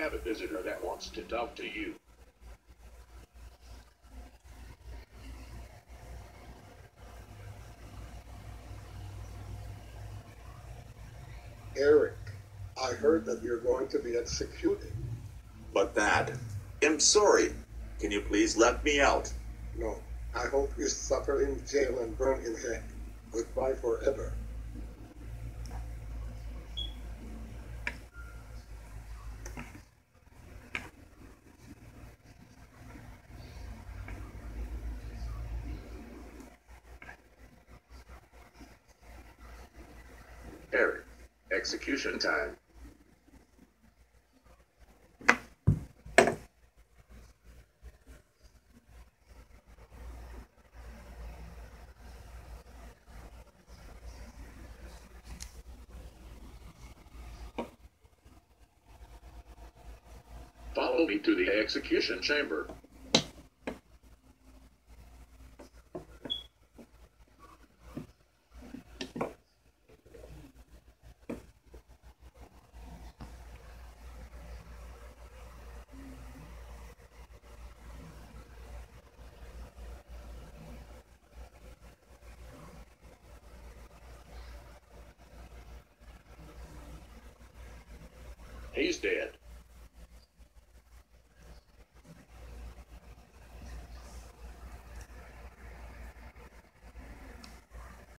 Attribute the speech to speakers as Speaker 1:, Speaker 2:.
Speaker 1: have a visitor that wants to talk to you.
Speaker 2: Eric, I heard that you're going to be executed.
Speaker 3: But that, I'm sorry. Can you please let me out?
Speaker 2: No, I hope you suffer in jail and burn in hell. Goodbye forever.
Speaker 1: Eric, execution time. Follow me to the execution chamber. He's dead.